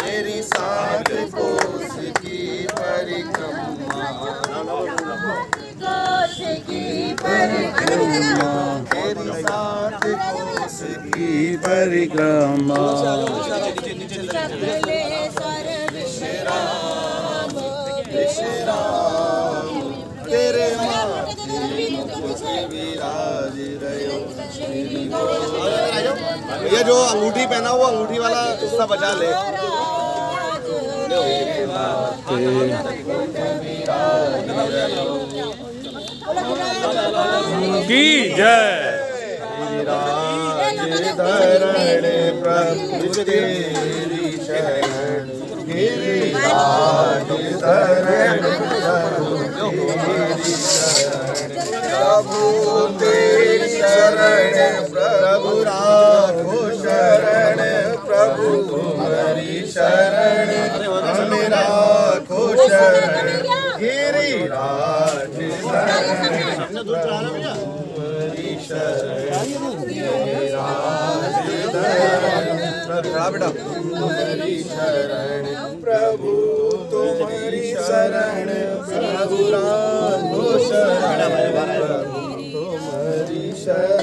तेरी सात कोस की परिक्रमा कोस की परिक्रमा तेरे विराज रहे ये जो अंगूठी पहना वो अंगूठी वाला हिस्सा बचा ले। की जय। धरण प्रभु तेरी शरण गिरिराज। प्रभु तेरी शरण प्रभु राखो शरण प्रभु तुम्हारी शरण हमें राखो शरण गिरिराज धरण तुम्हारी शरण बेटा तुम्हारी शरण प्रभु शरण प्रभु राम शरण तुम्हारी शरण